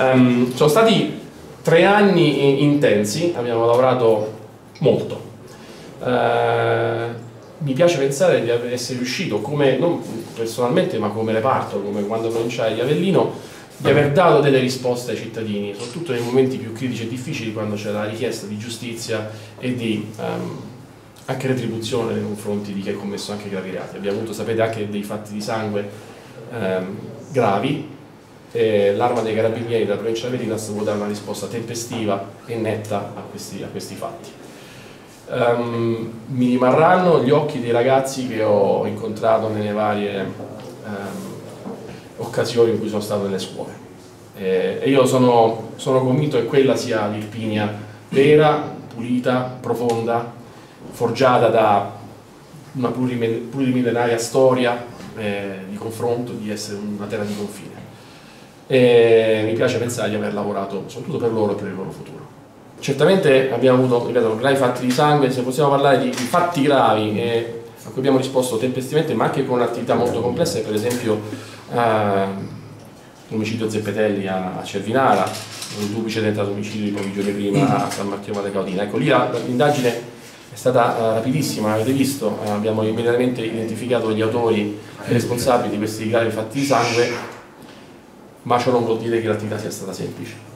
Um, sono stati tre anni intensi, abbiamo lavorato molto. Uh, mi piace pensare di essere riuscito, come, non personalmente, ma come reparto, come quando provinciale di Avellino, di aver dato delle risposte ai cittadini, soprattutto nei momenti più critici e difficili, quando c'è la richiesta di giustizia e di um, anche retribuzione nei confronti di chi ha commesso anche gravi reati. Abbiamo avuto, sapete, anche dei fatti di sangue um, gravi, l'arma dei carabinieri della provincia di Avellino ha saputo dare una risposta tempestiva e netta a questi, a questi fatti um, mi rimarranno gli occhi dei ragazzi che ho incontrato nelle varie um, occasioni in cui sono stato nelle scuole. E, e io sono, sono, convinto che quella sia l'Irpinia vera, pulita, profonda, forgiata da una plurimillenaria storia eh, di confronto, di essere una terra di confine. E mi piace pensare di aver lavorato soprattutto per loro e per il loro futuro. Certamente abbiamo avuto ripeto, gravi fatti di sangue, se possiamo parlare di, di fatti gravi e a cui abbiamo risposto tempestivamente, ma anche con un'attività molto complessa, per esempio eh, l'omicidio Zeppetelli a, a Cervinara, un duplice tentato omicidio pochi giorni prima a San Martino Caudina. Ecco, lì l'indagine è stata uh, rapidissima, avete visto, uh, abbiamo immediatamente identificato gli autori e responsabili di questi gravi fatti di sangue, ma ciò non vuol dire che l'attività sia stata semplice.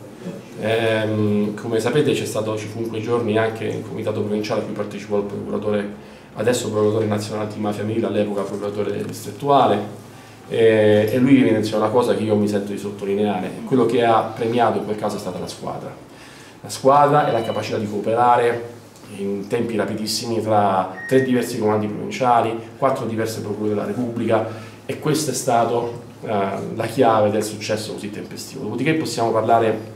Ehm, come sapete stato, ci fu in quei giorni anche il comitato provinciale a cui partecipò il procuratore, adesso procuratore nazionale antimafia Mila, all'epoca procuratore distrettuale, e, e lui evidenziò una cosa che io mi sento di sottolineare, quello che ha premiato in quel caso è stata la squadra. La squadra e la capacità di cooperare in tempi rapidissimi tra tre diversi comandi provinciali, quattro diverse procure della Repubblica e questa è stata eh, la chiave del successo così tempestivo. Dopodiché possiamo parlare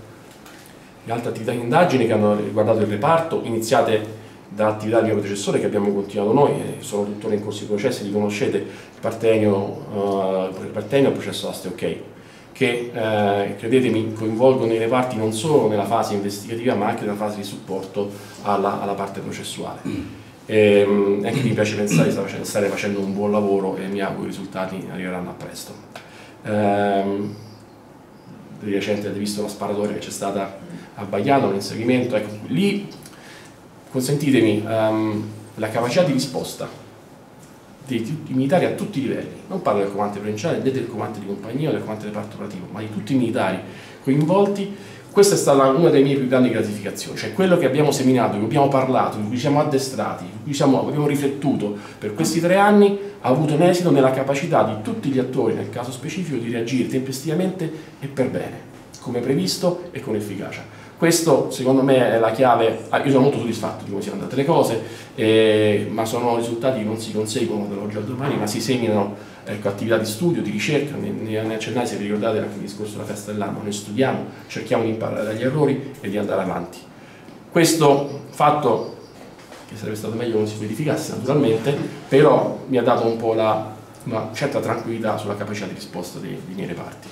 e altre attività di indagine che hanno riguardato il reparto, iniziate dall'attività di predecessore che abbiamo continuato noi, e sono tuttora in corso di processi, li conoscete, il Partenio, il, Partenio il processo d'Aste OK, che eh, credetemi coinvolgono i reparti non solo nella fase investigativa ma anche nella fase di supporto alla, alla parte processuale. E, um, anche mi piace pensare di stare facendo un buon lavoro e mi auguro i risultati arriveranno a presto. Di recente avete visto la sparatoria che c'è stata a Bagliano, l'inserimento, ecco, lì consentitemi um, la capacità di risposta dei, dei, militari a tutti i livelli, non parlo del comandante provinciale, né del comandante di compagnia o del comandante del reparto operativo, ma di tutti i militari coinvolti, questa è stata una delle mie più grandi gratificazioni, cioè quello che abbiamo seminato, di cui abbiamo parlato, di cui siamo addestrati, di cui siamo, abbiamo riflettuto per questi tre anni, ha avuto un esito nella capacità di tutti gli attori, nel caso specifico, di reagire tempestivamente e per bene, come previsto e con efficacia. Questo secondo me è la chiave, ah, io sono molto soddisfatto di come siano andate le cose, eh, ma sono risultati che non si conseguono dall'oggi al domani, ma si seminano ecco, attività di studio, di ricerca, ne, ne accennai se vi ricordate anche il discorso della festa dell'anno, noi studiamo, cerchiamo di imparare dagli errori e di andare avanti. Questo fatto, che sarebbe stato meglio non si verificasse naturalmente, però mi ha dato un po' la, una certa tranquillità sulla capacità di risposta dei, dei miei reparti.